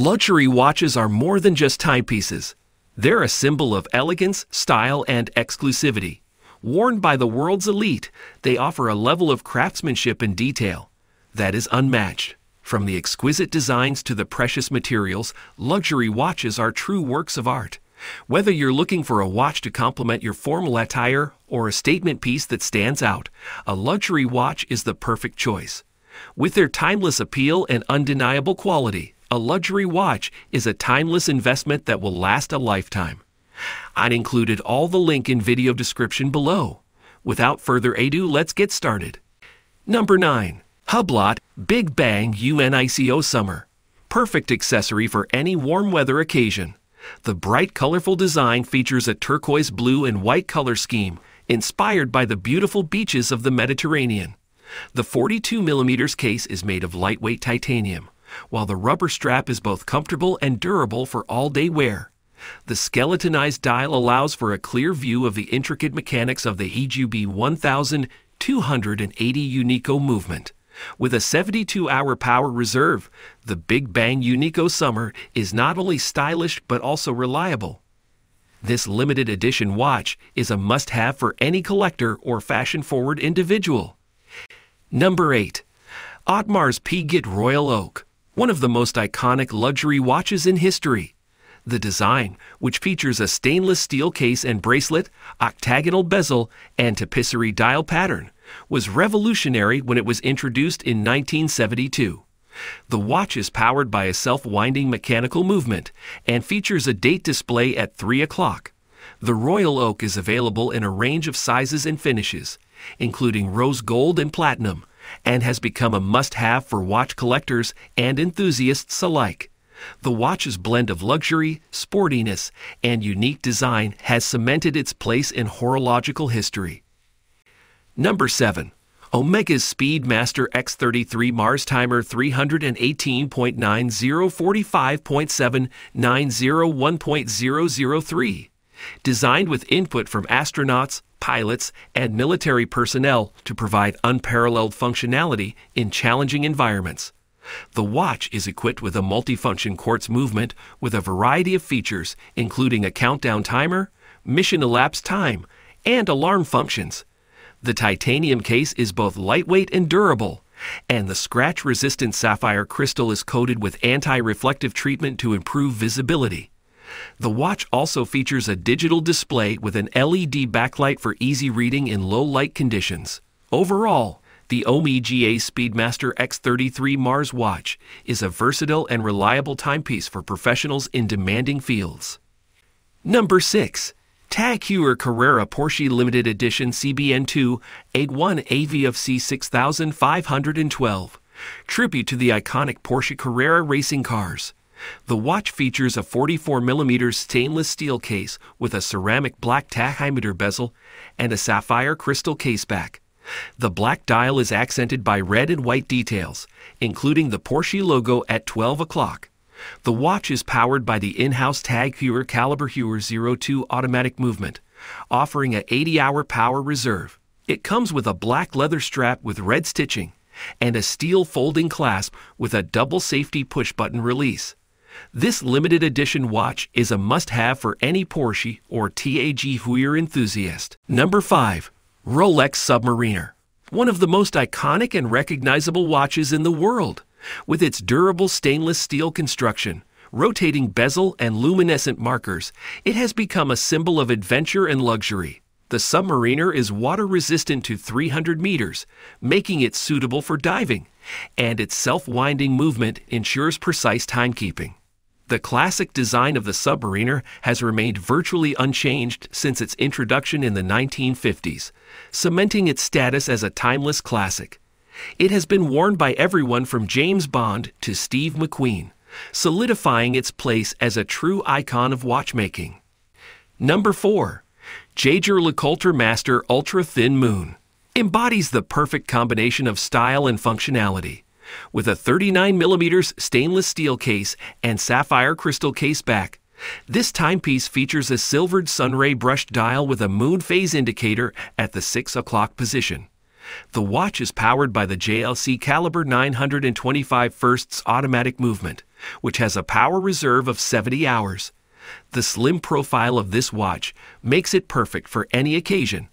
Luxury watches are more than just timepieces. They're a symbol of elegance, style, and exclusivity. Worn by the world's elite, they offer a level of craftsmanship and detail that is unmatched. From the exquisite designs to the precious materials, luxury watches are true works of art. Whether you're looking for a watch to complement your formal attire or a statement piece that stands out, a luxury watch is the perfect choice. With their timeless appeal and undeniable quality, a luxury watch is a timeless investment that will last a lifetime. I'd included all the link in video description below. Without further ado, let's get started. Number 9. Hublot Big Bang UNICO Summer. Perfect accessory for any warm weather occasion. The bright, colorful design features a turquoise blue and white color scheme, inspired by the beautiful beaches of the Mediterranean. The 42mm case is made of lightweight titanium, while the rubber strap is both comfortable and durable for all day wear. The skeletonized dial allows for a clear view of the intricate mechanics of the EGB 1280 Unico movement. With a 72 hour power reserve, the Big Bang Unico Summer is not only stylish but also reliable. This limited edition watch is a must have for any collector or fashion forward individual. Number 8. Audemars Piguet Royal Oak, one of the most iconic luxury watches in history. The design, which features a stainless steel case and bracelet, octagonal bezel, and tapisserie dial pattern, was revolutionary when it was introduced in 1972. The watch is powered by a self-winding mechanical movement and features a date display at 3 o'clock. The Royal Oak is available in a range of sizes and finishes, including rose gold and platinum, and has become a must-have for watch collectors and enthusiasts alike. The watch's blend of luxury, sportiness, and unique design has cemented its place in horological history. Number 7. Omega's Speedmaster X33 Mars Timer 318.9045.79001.003. Designed with input from astronauts, pilots, and military personnel to provide unparalleled functionality in challenging environments. The watch is equipped with a multifunction quartz movement with a variety of features, including a countdown timer, mission elapsed time, and alarm functions. The titanium case is both lightweight and durable, and the scratch resistant sapphire crystal is coated with anti reflective treatment to improve visibility. The watch also features a digital display with an LED backlight for easy reading in low light conditions. Overall, the OMEGA Speedmaster X33 Mars watch is a versatile and reliable timepiece for professionals in demanding fields. Number 6. TAG Heuer Carrera Porsche Limited Edition CBN2 A1 AVFC 6512. Tribute to the iconic Porsche Carrera racing cars. The watch features a 44mm stainless steel case with a ceramic black tachymeter bezel and a sapphire crystal caseback. The black dial is accented by red and white details, including the Porsche logo at 12 o'clock. The watch is powered by the in-house TAG Heuer Caliber Heuer 02 automatic movement, offering a 80-hour power reserve. It comes with a black leather strap with red stitching and a steel folding clasp with a double safety push button release. This limited edition watch is a must-have for any Porsche or TAG Heuer enthusiast. Number 5. Rolex Submariner. One of the most iconic and recognizable watches in the world. With its durable stainless steel construction, rotating bezel, and luminescent markers, it has become a symbol of adventure and luxury. The Submariner is water resistant to 300 meters, making it suitable for diving, and its self-winding movement ensures precise timekeeping. The classic design of the Submariner has remained virtually unchanged since its introduction in the 1950s, cementing its status as a timeless classic. It has been worn by everyone from James Bond to Steve McQueen, solidifying its place as a true icon of watchmaking. Number 4. Jaeger LeCoultre Master Ultra Thin Moon embodies the perfect combination of style and functionality. With a 39mm stainless steel case and sapphire crystal case back, this timepiece features a silvered sunray brushed dial with a moon phase indicator at the 6 o'clock position. The watch is powered by the JLC Caliber 925 Firsts automatic movement, which has a power reserve of 70 hours. The slim profile of this watch makes it perfect for any occasion,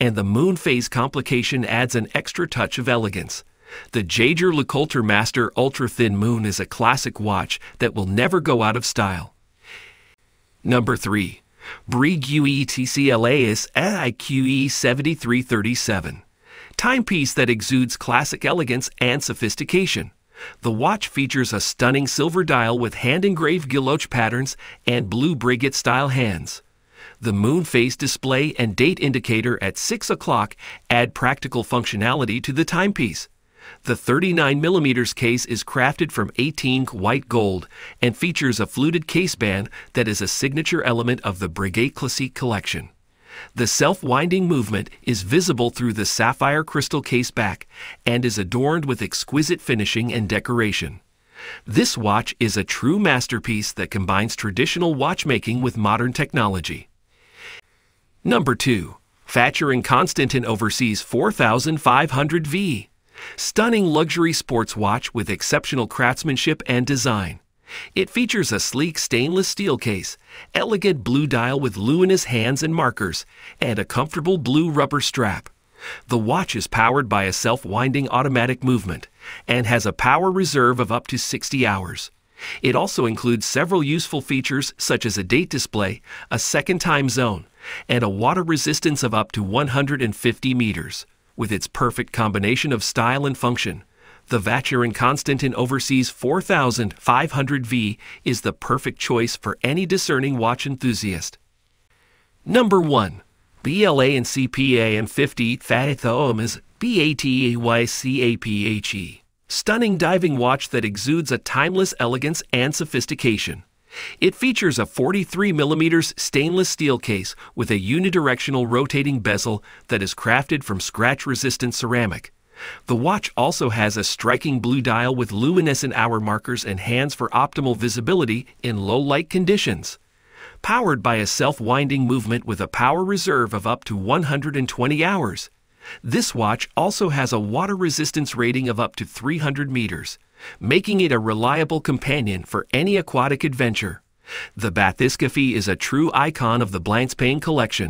and the moon phase complication adds an extra touch of elegance. The Jaeger LeCoultre Master Ultra Thin Moon is a classic watch that will never go out of style. Number 3. Breguet Classique 7337. Timepiece that exudes classic elegance and sophistication. The watch features a stunning silver dial with hand engraved guilloche patterns and blue Breguet style hands. The moon phase display and date indicator at 6 o'clock add practical functionality to the timepiece. The 39mm case is crafted from 18 white gold and features a fluted case band that is a signature element of the Breguet Classique collection. The self winding movement is visible through the sapphire crystal case back and is adorned with exquisite finishing and decoration. This watch is a true masterpiece that combines traditional watchmaking with modern technology. Number 2. Vacheron Constantin Overseas 4500V. Stunning luxury sports watch with exceptional craftsmanship and design. It features a sleek stainless steel case, elegant blue dial with luminous hands and markers, and a comfortable blue rubber strap. The watch is powered by a self winding automatic movement and has a power reserve of up to 60 hours. It also includes several useful features such as a date display, a second time zone, and a water resistance of up to 150 meters. With its perfect combination of style and function, the Vacheron Constantin Overseas 4500V is the perfect choice for any discerning watch enthusiast. Number 1. Blancpain M50 Fathoum is Bathyscaphe. Stunning diving watch that exudes a timeless elegance and sophistication. It features a 43mm stainless steel case with a unidirectional rotating bezel that is crafted from scratch resistant ceramic. The watch also has a striking blue dial with luminescent hour markers and hands for optimal visibility in low light conditions. Powered by a self winding movement with a power reserve of up to 120 hours. This watch also has a water resistance rating of up to 300 meters, making it a reliable companion for any aquatic adventure. The Bathyscaphe is a true icon of the Blancpain collection.